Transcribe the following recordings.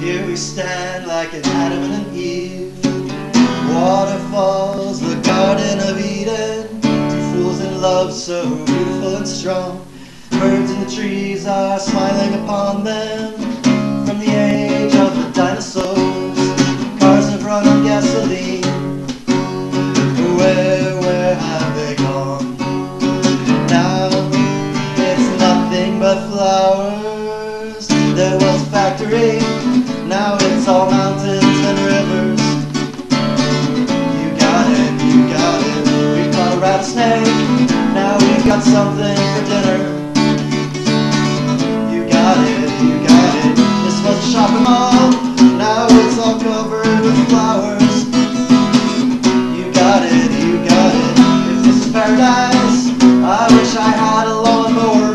Here we stand like an Adam and an Eve. Waterfalls, the Garden of Eden. Two fools in love, so beautiful and strong. Birds in the trees are smiling upon them. Got something for dinner. You got it, you got it. This was a shopping mall, now it's all covered with flowers. You got it, you got it. If this is paradise, I wish I had a lawnmower.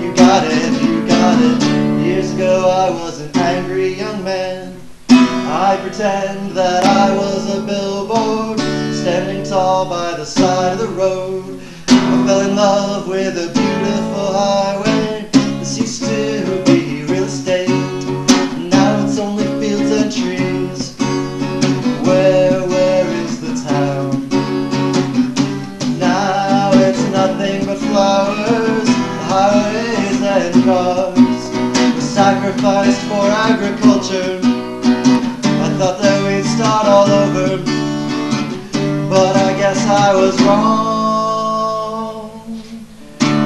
You got it, you got it. Years ago I was an angry young man. I pretend that I was a billboard, standing tall by the side of the road. I fell in love with a beautiful highway. This used to be real estate. Now it's only fields and trees. Where, where is the town? Now it's nothing but flowers, highways and cars. Were sacrificed for agriculture. Was wrong.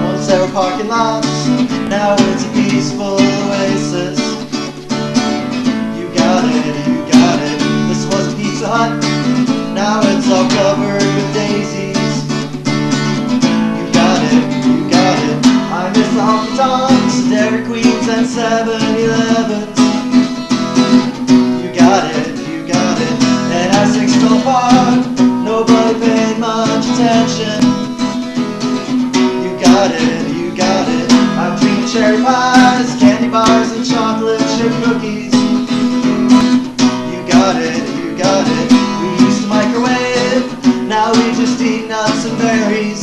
Once there were parking lots, now it's a peaceful oasis. You got it, you got it. This was Pizza Hut. Now it's all covered with daisies. You got it, you got it. I miss the honky tonks, Dairy Queens, and 7-Elevens. You got it, you got it. I dream cherry pies, candy bars, and chocolate chip cookies. You got it, you got it. We used to microwave, now we just eat nuts and berries.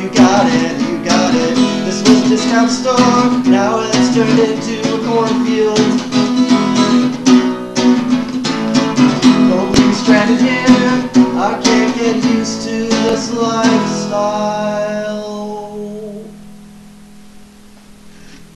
You got it, you got it. This was a discount store, now it's turned into a cornfield. Stranded here, I can't get used to this lifestyle.